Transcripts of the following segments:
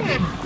Boom!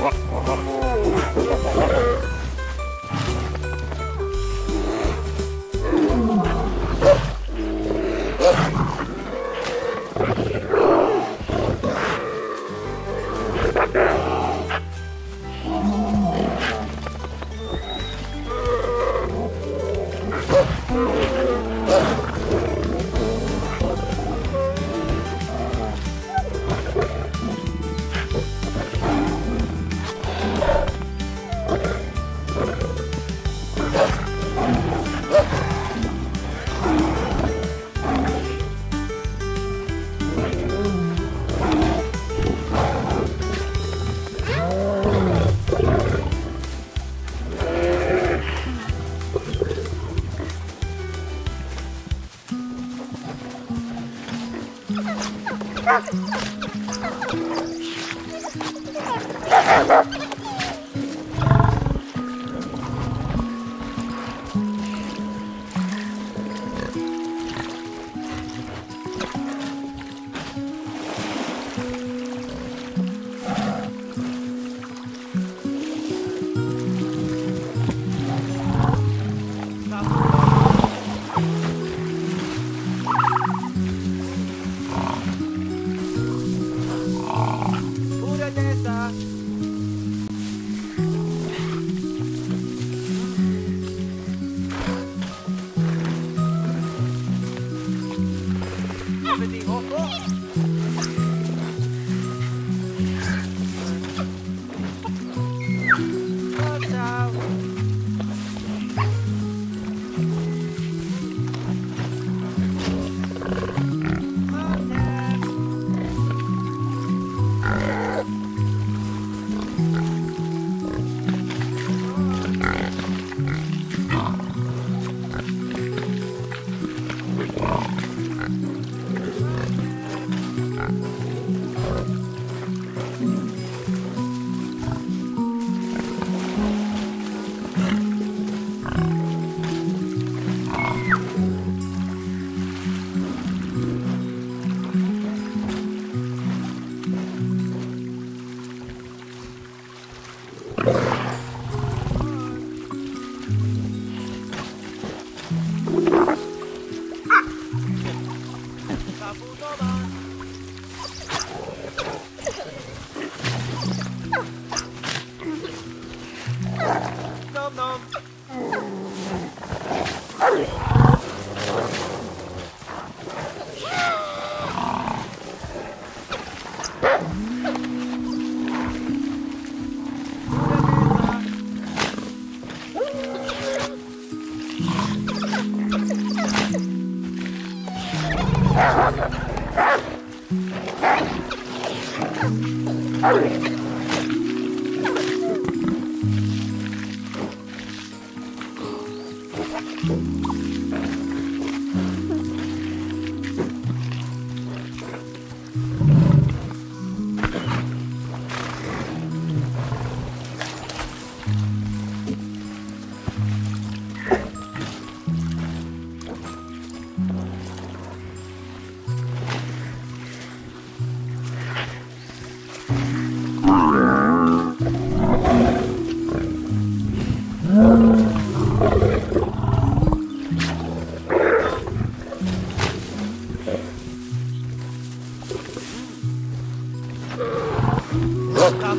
Oh, my God. Ha ha ha! everything off. Yeah. 啊。差不多吧 Tá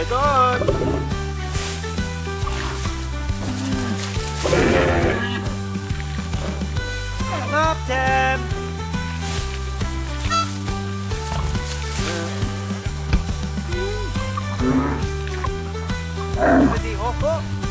Egon. Naptem. Ready, Hoko?